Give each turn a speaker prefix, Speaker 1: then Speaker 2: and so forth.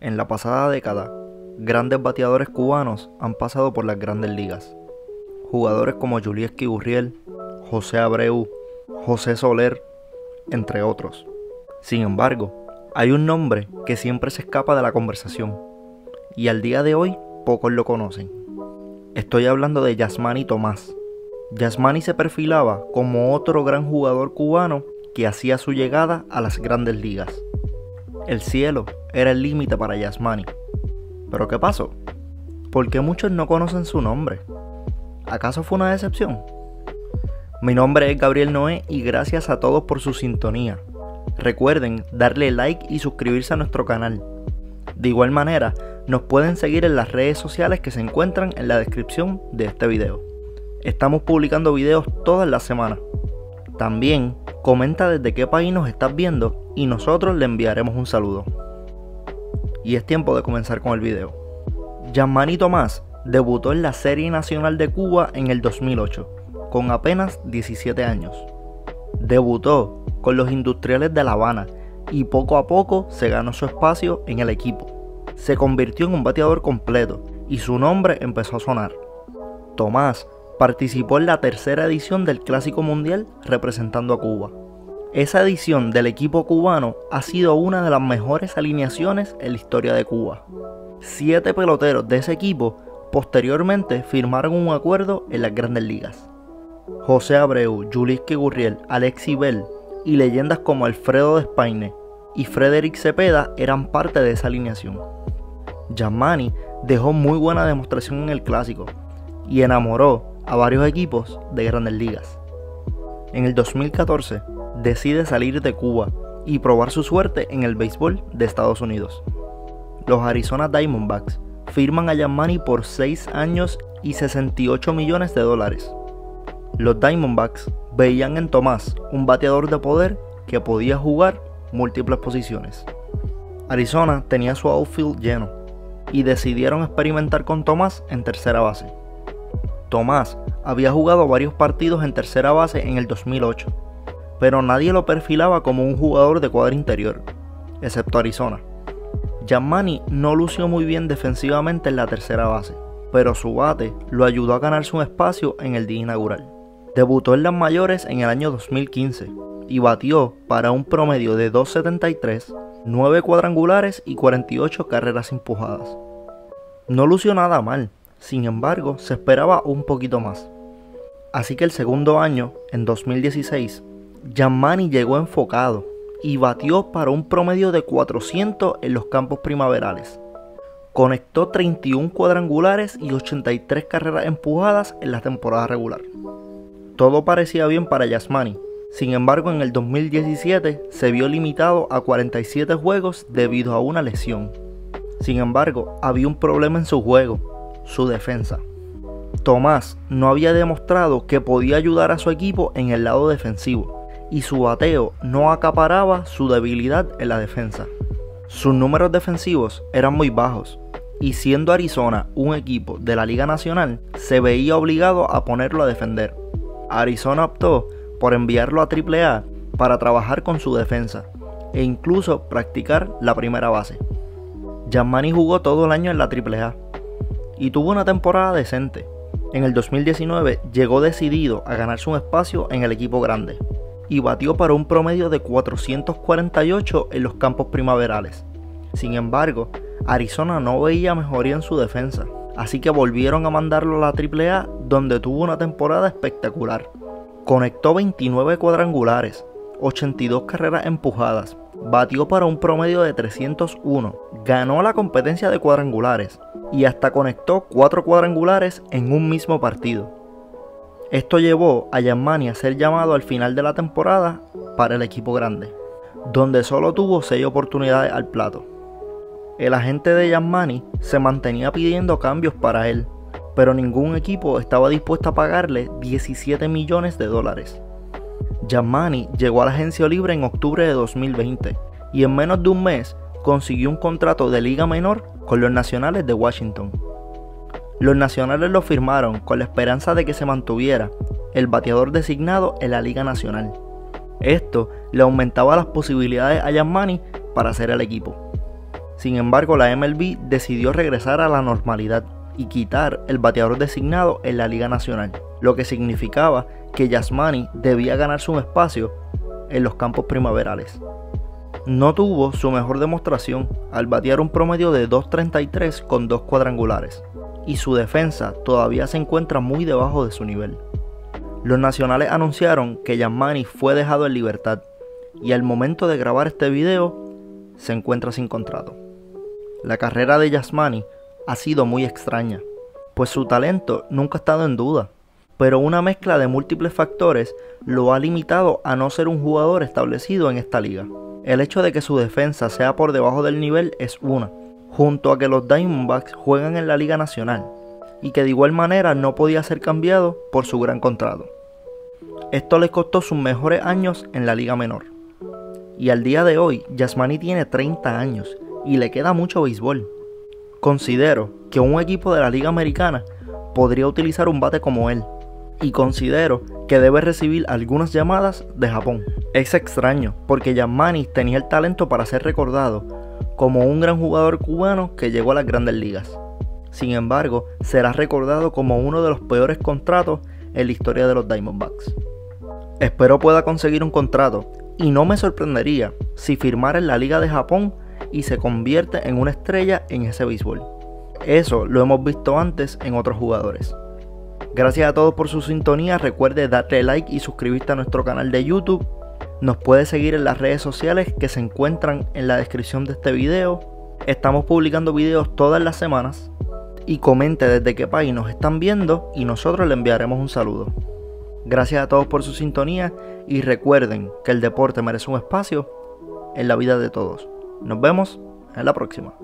Speaker 1: En la pasada década, grandes bateadores cubanos han pasado por las grandes ligas. Jugadores como Julieski Gurriel, José Abreu, José Soler, entre otros. Sin embargo, hay un nombre que siempre se escapa de la conversación y al día de hoy pocos lo conocen. Estoy hablando de Yasmani Tomás. Yasmani se perfilaba como otro gran jugador cubano que hacía su llegada a las grandes ligas. El cielo era el límite para Yasmani. ¿Pero qué pasó? Porque muchos no conocen su nombre. ¿Acaso fue una decepción? Mi nombre es Gabriel Noé y gracias a todos por su sintonía. Recuerden darle like y suscribirse a nuestro canal. De igual manera, nos pueden seguir en las redes sociales que se encuentran en la descripción de este video. Estamos publicando videos todas las semanas. También comenta desde qué país nos estás viendo y nosotros le enviaremos un saludo. Y es tiempo de comenzar con el video. Yamani Tomás debutó en la Serie Nacional de Cuba en el 2008, con apenas 17 años. Debutó con los industriales de La Habana y poco a poco se ganó su espacio en el equipo. Se convirtió en un bateador completo y su nombre empezó a sonar. Tomás participó en la tercera edición del Clásico Mundial representando a Cuba. Esa edición del equipo cubano ha sido una de las mejores alineaciones en la historia de Cuba. Siete peloteros de ese equipo posteriormente firmaron un acuerdo en las grandes ligas. José Abreu, Juliski Gurriel, Alexi Bell y leyendas como Alfredo Despaine y Frederick Cepeda eran parte de esa alineación. Yamani dejó muy buena demostración en el clásico y enamoró a varios equipos de grandes ligas. En el 2014 decide salir de Cuba y probar su suerte en el béisbol de Estados Unidos. Los Arizona Diamondbacks firman a Yamani por 6 años y 68 millones de dólares. Los Diamondbacks veían en Tomás un bateador de poder que podía jugar múltiples posiciones. Arizona tenía su outfield lleno y decidieron experimentar con Tomás en tercera base. Tomás había jugado varios partidos en tercera base en el 2008, pero nadie lo perfilaba como un jugador de cuadro interior, excepto Arizona. Yamani no lució muy bien defensivamente en la tercera base, pero su bate lo ayudó a ganarse un espacio en el día inaugural. Debutó en las mayores en el año 2015 y batió para un promedio de 2.73, 9 cuadrangulares y 48 carreras empujadas. No lució nada mal, sin embargo se esperaba un poquito más. Así que el segundo año, en 2016, Yamani llegó enfocado y batió para un promedio de 400 en los campos primaverales. Conectó 31 cuadrangulares y 83 carreras empujadas en la temporada regular. Todo parecía bien para Yasmani, sin embargo en el 2017 se vio limitado a 47 juegos debido a una lesión. Sin embargo, había un problema en su juego, su defensa. Tomás no había demostrado que podía ayudar a su equipo en el lado defensivo y su bateo no acaparaba su debilidad en la defensa. Sus números defensivos eran muy bajos y siendo Arizona un equipo de la Liga Nacional, se veía obligado a ponerlo a defender. Arizona optó por enviarlo a AAA para trabajar con su defensa e incluso practicar la primera base. Yamani jugó todo el año en la AAA y tuvo una temporada decente. En el 2019 llegó decidido a ganarse un espacio en el equipo grande y batió para un promedio de 448 en los campos primaverales. Sin embargo, Arizona no veía mejoría en su defensa así que volvieron a mandarlo a la AAA donde tuvo una temporada espectacular. Conectó 29 cuadrangulares, 82 carreras empujadas, batió para un promedio de 301, ganó la competencia de cuadrangulares y hasta conectó 4 cuadrangulares en un mismo partido. Esto llevó a Yamani a ser llamado al final de la temporada para el equipo grande, donde solo tuvo 6 oportunidades al plato. El agente de Yamani se mantenía pidiendo cambios para él, pero ningún equipo estaba dispuesto a pagarle 17 millones de dólares. Yamani llegó a la agencia libre en octubre de 2020 y en menos de un mes consiguió un contrato de liga menor con los Nacionales de Washington. Los Nacionales lo firmaron con la esperanza de que se mantuviera el bateador designado en la Liga Nacional. Esto le aumentaba las posibilidades a Yamani para hacer el equipo. Sin embargo, la MLB decidió regresar a la normalidad y quitar el bateador designado en la Liga Nacional, lo que significaba que Yasmani debía ganarse un espacio en los campos primaverales. No tuvo su mejor demostración al batear un promedio de 2.33 con dos cuadrangulares, y su defensa todavía se encuentra muy debajo de su nivel. Los nacionales anunciaron que Yasmani fue dejado en libertad y al momento de grabar este video se encuentra sin contrato. La carrera de Yasmani ha sido muy extraña, pues su talento nunca ha estado en duda, pero una mezcla de múltiples factores lo ha limitado a no ser un jugador establecido en esta liga. El hecho de que su defensa sea por debajo del nivel es una, junto a que los Diamondbacks juegan en la Liga Nacional, y que de igual manera no podía ser cambiado por su gran contrato. Esto le costó sus mejores años en la Liga Menor. Y al día de hoy, Yasmani tiene 30 años y le queda mucho béisbol. Considero que un equipo de la Liga Americana podría utilizar un bate como él, y considero que debe recibir algunas llamadas de Japón. Es extraño, porque Yasmani tenía el talento para ser recordado como un gran jugador cubano que llegó a las grandes ligas. Sin embargo, será recordado como uno de los peores contratos en la historia de los Diamondbacks. Espero pueda conseguir un contrato y no me sorprendería si firmara en la Liga de Japón y se convierte en una estrella en ese béisbol. Eso lo hemos visto antes en otros jugadores. Gracias a todos por su sintonía, recuerde darle like y suscribirte a nuestro canal de YouTube. Nos puede seguir en las redes sociales que se encuentran en la descripción de este video. Estamos publicando videos todas las semanas. Y comente desde qué país nos están viendo y nosotros le enviaremos un saludo. Gracias a todos por su sintonía y recuerden que el deporte merece un espacio en la vida de todos. Nos vemos en la próxima.